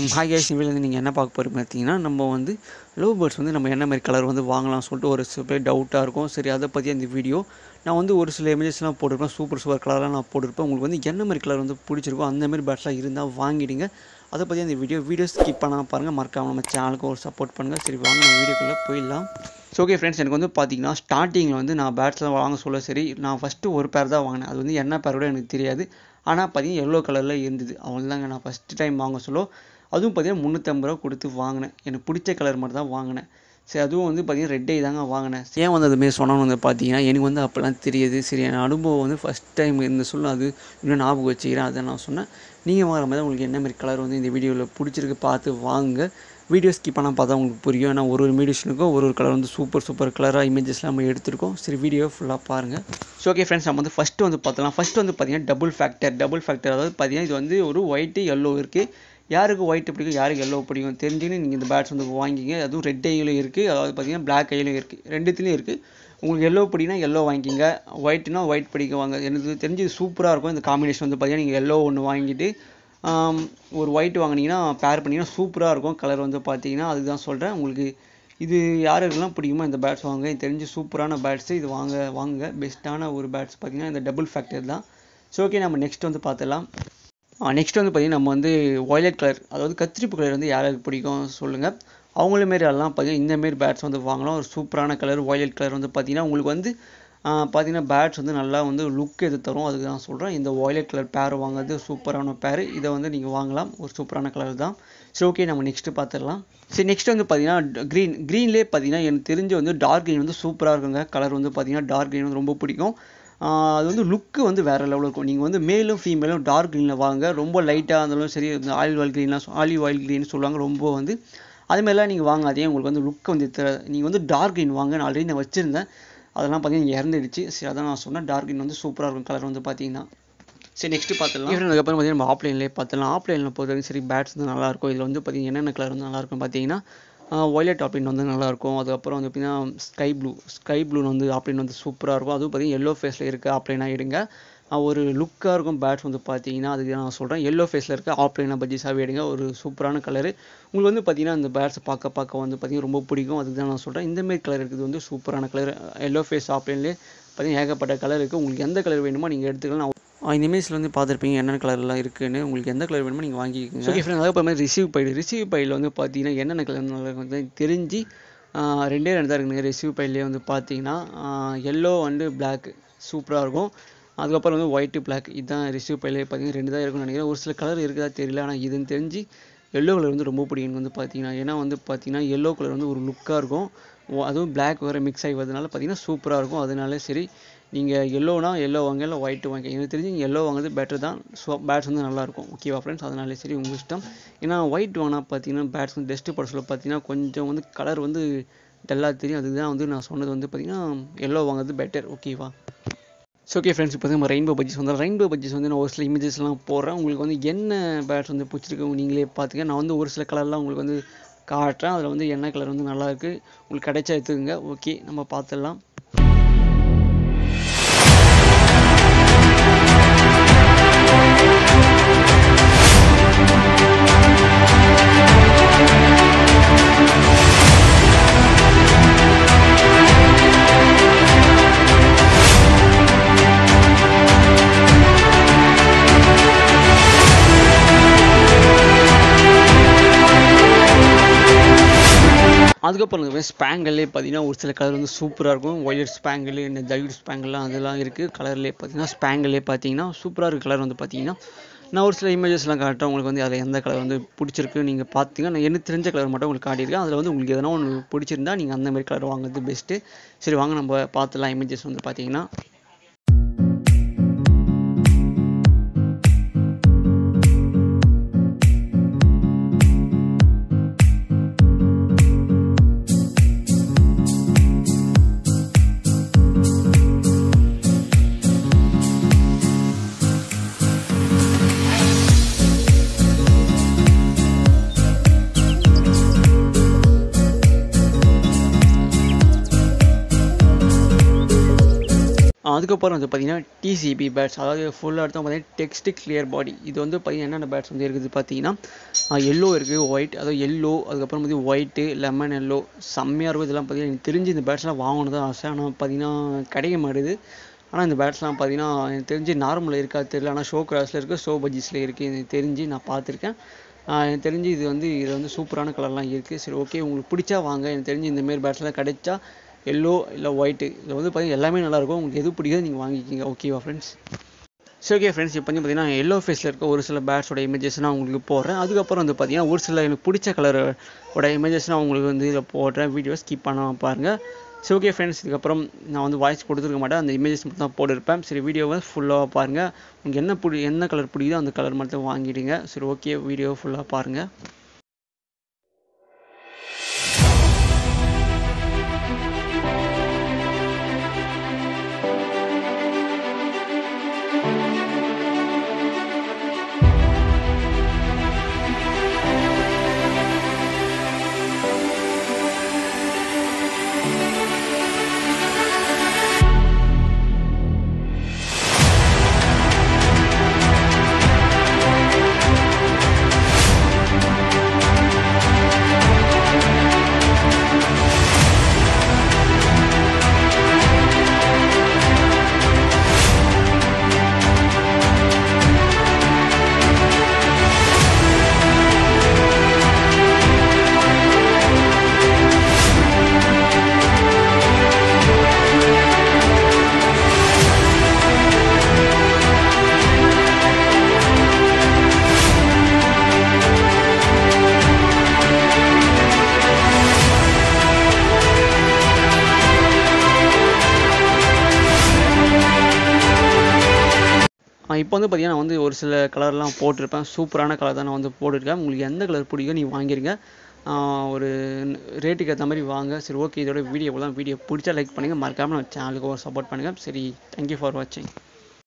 Hi guys வந்து நீங்கள் என்ன பார்க்க போகிறீங்க பார்த்தீங்கன்னா நம்ம வந்து லவ் பேர்ட்ஸ் வந்து நம்ம என்ன மாதிரி கலர் வந்து வாங்கலாம் சொல்லிட்டு ஒரு சில பேர் டவுட்டாக இருக்கும். சரி அதை பற்றி அந்த வீடியோ நான் வந்து ஒரு சில இமேஜஸ்லாம் போட்டிருப்பேன். சூப்பர் சூப்பர் கலராக நான் போட்டிருப்பேன். உங்களுக்கு வந்து என்ன மாதிரி கலர் வந்து பிடிச்சிருக்கோ அந்த மாதிரி பேர்ட்ஸ்லாம் இருந்தால் வாங்கிடுங்க. அதை பற்றி அந்த வீடியோ வீடியோ ஸ்கிப் பண்ணாமல் பாருங்கள் மறக்காம நம்ம சேனலுக்கு ஒரு சப்போர்ட் பண்ணுங்கள் சரி வாங்க நம்ம வீடியோக்குள்ளே போயிடலாம். ஸோ ஓகே ஃப்ரெண்ட்ஸ் எனக்கு வந்து பார்த்தீங்கன்னா ஸ்டார்டிங்கில் வந்து நான் பேட்ஸ்லாம் வாங்க சொல்ல சரி நான் ஃபஸ்ட்டு ஒரு பேர் தான் வாங்கினேன். அது வந்து என்ன பேர் கூட எனக்கு தெரியாது. ஆனால் பார்த்தீங்கன்னா எல்லோ கலரில் இருந்தது. அவ்வளோதாங்க நான் ஃபஸ்ட்டு டைம் வாங்க சொல்ல. அதுவும் பார்த்தீங்கன்னா முந்நூற்றம்பது ரூபா கொடுத்து வாங்கினேன். எனக்கு பிடிச்ச கலர் மட்டும் தான் வாங்கினேன். சரி அதுவும் வந்து பார்த்தீங்கன்னா ரெட்டை தாங்க வாங்கினேன். ஏன் வந்து அதுமாரி சொன்னோன்னு வந்து பார்த்தீங்கன்னா எனக்கு வந்து அப்போல்லாம் தெரியாது. சரி என் அனுபவம் வந்து ஃபஸ்ட் டைம் இந்த சொல்ல அது இன்னும் ஞாபகம் வச்சுக்கிறேன். அதை நான் சொன்னேன். நீங்கள் வாங்குற மாதிரி உங்களுக்கு என்ன மாதிரி கலர் வந்து இந்த வீடியோவில் பிடிச்சிருக்கு பார்த்து வாங்க வீடியோ ஸ்கிப் பண்ணால் பார்த்தா உங்களுக்கு புரியும். ஏன்னா ஒரு ஒரு மீடியேஷனுக்கும் ஒரு ஒரு கலர் வந்து சூப்பர் சூப்பர் கலராக இமேஜஸ்லாம் நம்ம எடுத்திருக்கோம். சரி வீடியோ ஃபுல்லாக பாருங்கள் ஸோ ஓகே ஃப்ரெண்ட்ஸ் நம்ம வந்து ஃபஸ்ட்டு வந்து பார்த்தலாம் ஃபஸ்ட்டு வந்து பார்த்தீங்கன்னா டபுள் ஃபேக்டர் டபுள் ஃபேக்டர் அதாவது பார்த்தீங்கன்னா இது வந்து ஒரு ஒயிட்டு எல்லோ இருக்குது யாருக்கு ஒயிட் பிடிக்கும் யாருக்கு எல்லோ பிடிக்கும் தெரிஞ்சுன்னு நீங்கள் இந்த பேட்ஸ் வந்து வாங்கிங்க. அதுவும் ரெட் ஐயிலும் இருக்குது அதாவது பார்த்தீங்கன்னா பிளாக் ஐயிலும் இருக்குது ரெண்டுத்துலேயும் இருக்குது உங்களுக்கு எல்லோ பிடினா எல்லோ வாங்கிக்கிங்க. ஒயிட்னா ஒயிட் பிடிக்க வாங்க எனக்கு தெரிஞ்சு சூப்பராக இருக்கும். இந்த காம்பினேஷன் வந்து பார்த்தீங்கன்னா நீங்கள் எல்லோ ஒன்று வாங்கிட்டு ஒரு ஒயிட் வாங்கினீங்கன்னா பேர் பண்ணிங்கன்னா சூப்பராக இருக்கும். கலர் வந்து பார்த்தீங்கன்னா அதுதான் சொல்கிறேன் உங்களுக்கு இது யாருக்கெல்லாம் பிடிக்குமோ இந்த பேட்ஸ் வாங்க எனக்கு தெரிஞ்சு சூப்பரான பேட்ஸு இது வாங்க வாங்க பெஸ்ட்டான ஒரு பேட்ஸ் பார்த்தீங்கன்னா இந்த டபுள் ஃபேக்டர் தான். ஸோ ஓகே நம்ம நெக்ஸ்ட் வந்து பார்த்துடலாம் நெக்ஸ்ட் வந்து பார்த்திங்கன்னா நம்ம வந்து ஒயலட் கலர் அதாவது கத்திரிப்பு கலர் வந்து யாருக்கு பிடிக்கும் சொல்லுங்கள் அவங்கள மாரி எல்லாம் பார்த்தீங்கன்னா இந்தமாரி பேட்ஸ் வந்து வாங்கலாம். ஒரு சூப்பரான கலர் ஒயலட் கலர் வந்து பார்த்திங்கன்னா உங்களுக்கு வந்து பார்த்தீங்கன்னா பேட்ஸ் வந்து நல்லா வந்து லுக் எது தரும் அதுக்கு தான் சொல்கிறேன் இந்த ஒயலட் கலர் பேர் வாங்குறது சூப்பரான பேர் இதை வந்து நீங்கள் வாங்கலாம். ஒரு சூப்பரான கலர் தான். சரி ஓகே நம்ம நெக்ஸ்ட்டு பார்த்துடலாம் சரி நெக்ஸ்ட் வந்து பார்த்தீங்கன்னா க்ரீன் க்ரீன்லேயே பார்த்தீங்கன்னா எனக்கு தெரிஞ்சு வந்து டார்க் க்ரீன் வந்து சூப்பராக இருக்குங்க. கலர் வந்து பார்த்தீங்கன்னா டார்க் க்ரீன் வந்து ரொம்ப பிடிக்கும். அது வந்து லுக்கு வந்து வேறு லெவலில் இருக்கும். நீங்கள் வந்து மேலும் ஃபீமேலும் டார்க் க்ரீனில் வாங்க. ரொம்ப லைட்டாக இருந்தாலும் சரி இந்த ஆலிவ் ஆயில் க்ரீன்லாம் ஆலிவ் ஆயில் க்ரீன் சொல்லுவாங்க ரொம்ப வந்து அதுமாதிரிலாம் நீங்கள் வாங்காதே உங்களுக்கு வந்து லுக் வந்து நீங்கள் வந்து டார்க் க்ரீன் வாங்க. நான் ஆல்ரெடி நான் வச்சுருந்தேன். அதெல்லாம் பார்த்தீங்கன்னா இறந்துடுச்சு. சரி அதான் நான் சொன்னேன். டார்க் க்ரீன் வந்து சூப்பராக இருக்கும். கலர் வந்து பார்த்தீங்கன்னா சரி நெக்ஸ்ட் பார்த்துலாம் அதுக்கப்புறம் பார்த்தீங்கன்னா நம்ம ஆப்லைன்லேயே பார்த்துலாம் ஆஃப்லைனில் பொறுத்த சரி பேட்ஸ் வந்து நல்லாயிருக்கும் இதில் வந்து பார்த்தீங்கன்னா என்னென்ன கலர் வந்து நல்லாயிருக்கும் பார்த்தீங்கன்னா ஒய்லெட் ஆப்ளின் வந்து நல்லாயிருக்கும். அதுக்கப்புறம் வந்து பார்த்தீங்கன்னா ஸ்கை ப்ளூ ஸ்கை ப்ளூ வந்து ஆப்ளின் வந்து சூப்பராக இருக்கும். அதுவும் பார்த்தீங்கன்னா எல்லோ ஃபேஸில் இருக்க ஆப்ளைனாக எடுங்க. ஒரு லுக்காக இருக்கும் பேட்ஸ் வந்து பார்த்தீங்கன்னா அதுக்கு நான் சொல்கிறேன் எல்லோ ஃபேஸில் இருக்க ஆப்ளைனாக பஜ்ஜிஸாகவே எடுங்க. ஒரு சூப்பரான கலரு உங்களுக்கு வந்து பார்த்தீங்கன்னா அந்த பேட்ஸை பார்க்க பார்க்க வந்து பார்த்தீங்கன்னா ரொம்ப பிடிக்கும். அதுக்கு தான் நான் சொல்கிறேன் இந்தமாரி கலர் இருக்குது வந்து சூப்பரான கலர் எல்லோ ஃபேஸ் ஆப்ளைன்லேயே பார்த்தீங்கன்னா ஏகப்பட்ட கலர் இருக்குது உங்களுக்கு எந்த கலர் வேணுமோ நீங்கள் எடுத்துக்கலாம். இந்த இமேஜில் வந்து பார்த்துருப்பீங்க என்னென்ன கலர்லாம் இருக்குன்னு. உங்களுக்கு எந்த கலர் வேணுமோ நீங்கள் வாங்கிக்கோங்க. ஓகே ஃப்ரெண்ட் அதுக்கப்புறமே ரிசீவ் பைல் ரிசீவ் பைடில் வந்து பார்த்தீங்கன்னா என்னென்ன கலர் வந்து தெரிஞ்சு ரெண்டே ரெண்டு தான் இருக்குங்க. ரிசீவ் பைலே வந்து பார்த்தீங்கன்னா எல்லோ அண்டு பிளாக் சூப்பராக இருக்கும். அதுக்கப்புறம் வந்து ஒயிட்டு பிளாக் இதுதான் ரிசீவ் பைலே பார்த்தீங்கன்னா ரெண்டு தான் இருக்கும்னு நினைக்கிறேன். ஒரு சில கலர் இருக்குதா தெரியல ஆனால் இதுன்னு தெரிஞ்சு எல்லோ கலர் வந்து ரொம்ப பிடிக்கும் வந்து பார்த்தீங்கன்னா ஏன்னா வந்து பார்த்தீங்கன்னா எல்லோ கலர் வந்து ஒரு லுக்காக இருக்கும். அதுவும் பிளாக் வேறு மிக்ஸ் ஆகி வரதுனால பார்த்தீங்கன்னா சூப்பராக இருக்கும். அதனால சரி நீங்கள் எல்லோனா எல்லோ வாங்க இல்லை ஒயிட்டு வாங்க. எனக்கு தெரிஞ்சு நீங்கள் எல்லோ வாங்குறது பெட்டர் தான். ஸோ பேட்ஸ் வந்து நல்லாயிருக்கும் ஓகேவா ஃப்ரெண்ட்ஸ் அதனாலே சரி உங்கள் இஷ்டம். ஏன்னா ஒயிட் வாங்கினா பார்த்தீங்கன்னா பேட்ஸ் வந்து டெஸ்ட்டு படத்தில் பார்த்தீங்கன்னா கொஞ்சம் வந்து கலர் வந்து டல்லாக தெரியும். அதுக்கு தான் வந்து நான் சொன்னது வந்து பார்த்தீங்கன்னா எல்லோ வாங்குறது பெட்டர் ஓகேவா ஸோ ஓகே ஃப்ரெண்ட்ஸ் இப்போ நம்ம ரெயின்போ பட்ஜஸ் வந்து ரெயின்போ பட்ஜெஸ் வந்து நான் ஒரு சில இமேஜஸ்லாம் போடுறேன். உங்களுக்கு வந்து என்ன பேட்ஸ் வந்து பிடிச்சிருக்கு நீங்களே பார்த்துக்க நான் வந்து ஒரு சில கலர்லாம் உங்களுக்கு வந்து காட்டுறேன். அதில் வந்து என்ன கலர் வந்து நல்லாயிருக்கு உங்களுக்கு கிடைச்சா எடுத்துக்கோங்க. ஓகே நம்ம பார்த்துடலாம். அதுக்கப்புறம் ஸ்பேங்கல்லே பார்த்தீங்கன்னா ஒரு சில கலர் வந்து சூப்பராக இருக்கும். ஒயர் ஸ்பேங்கல் இந்த ஜைட் ஸ்பேங்கல்லாம் அதெல்லாம் இருக்குது கலர்லேயே பார்த்தீங்கன்னா ஸ்பேங்கல்லே பார்த்தீங்கன்னா சூப்பராக இருக்குது கலர் வந்து பார்த்தீங்கன்னா நான் ஒரு சில இமேஜஸ்லாம் காட்டுறேன் உங்களுக்கு வந்து அதில் எந்த கலர் வந்து பிடிச்சிருக்கு நீங்கள் பார்த்தீங்கன்னா நான் எனக்கு தெரிஞ்ச கலர் மட்டும் உங்களுக்கு காட்டியிருக்கேன். அதில் வந்து உங்களுக்கு எதனா ஒன்று பிடிச்சிருந்தா நீங்கள் அந்த மாதிரி கலர் வாங்குறது பெஸ்ட்டு சரி வாங்க நம்ம பார்த்துலாம் இமேஜஸ் வந்து பார்த்தீங்கன்னா அதுக்கப்புறம் வந்து பார்த்தீங்கன்னா டிசிபி பேட்ஸ் அதாவது ஃபுல்லாக எடுத்தால் பார்த்தீங்கன்னா டெக்ஸ்ட் கிளியர் பாடி இது வந்து பார்த்தீங்கன்னா என்னென்ன பேட்ஸ் வந்து இருக்குது பார்த்தீங்கன்னா எல்லோ இருக்குது ஒயிட் அதாவது எல்லோ அதுக்கப்புறம் வந்து ஒயிட்டு லெமன் எல்லோ செம்மையாக இருக்கும். இதெல்லாம் பார்த்தீங்கன்னா எனக்கு தெரிஞ்சு இந்த பேட்ஸ்லாம் வாங்கணும் தான் ஆசை. ஆனால் பார்த்தீங்கன்னா கிடைக்க மாட்டேது. ஆனால் இந்த பேட்ஸ்லாம் பார்த்தீங்கன்னா எனக்கு தெரிஞ்சு நார்மலில் இருக்கா தெரியல. ஆனால் ஷோ கிராஸில் இருக்குது ஷோ பஜ்ஜிஸில் இருக்குது எனக்கு தெரிஞ்சு நான் பார்த்துருக்கேன். எனக்கு தெரிஞ்சு இது வந்து இது வந்து சூப்பரான கலர்லாம் இருக்குது சரி ஓகே உங்களுக்கு பிடிச்சா வாங்க. எனக்கு தெரிஞ்சு இந்தமாரி பேட்ஸ்லாம் கிடைச்சா எல்லோ இல்லை ஒயிட்டு இதில் வந்து பார்த்தீங்கன்னா எல்லாமே நல்லாயிருக்கும். உங்களுக்கு எது பிடிக்குதோ நீங்கள் வாங்கிக்கிங்க. ஓகேவா ஃப்ரெண்ட்ஸ் சரி ஓகே ஃப்ரெண்ட்ஸ் இப்போ வந்து பார்த்தீங்கன்னா எல்லோ ஃபேஸில் இருக்க ஒரு சில பேட்ஸோட இமேஜஸ் நான் உங்களுக்கு போடுறேன். அதுக்கப்புறம் வந்து பார்த்தீங்கன்னா ஒரு சில எனக்கு பிடிச்ச கலரோட இமேஜஸ் நான் உங்களுக்கு வந்து இதில் போடுறேன். வீடியோ ஸ்கிப் பண்ணாமல் பாருங்கள் சரி ஓகே ஃப்ரெண்ட்ஸ் இதுக்கப்புறம் நான் வந்து வாய்ஸ் கொடுத்துருக்க மாட்டேன். அந்த இமேஜஸ் மட்டும் தான் போட்டிருப்பேன். சரி வீடியோவை ஃபுல்லாக பாருங்கள் உங்களுக்கு என்ன பிடி என்ன கலர் பிடிக்குதோ அந்த கலர் மட்டும் வாங்கிடுங்க. சரி ஓகே வீடியோ ஃபுல்லாக பாருங்கள் இப்போ வந்து பார்த்தீங்கன்னா நான் வந்து ஒரு சில கலர்லாம் போட்டிருப்பேன். சூப்பரான கலர் தான் நான் வந்து போட்டிருக்கேன். உங்களுக்கு எந்த கலர் பிடிக்கும் நீங்கள் வாங்கிருங்க. ஒரு ரேட்டுக்கு ஏற்ற மாதிரி வாங்க. சரி ஓகே இதோட வீடியோ தான் வீடியோ பிடிச்சா லைக் பண்ணுங்கள் மறக்காமல் நம்ம சேனலுக்கு ஒரு சப்போர்ட் பண்ணுங்கள் சரி தேங்க்யூ ஃபார் வாட்சிங்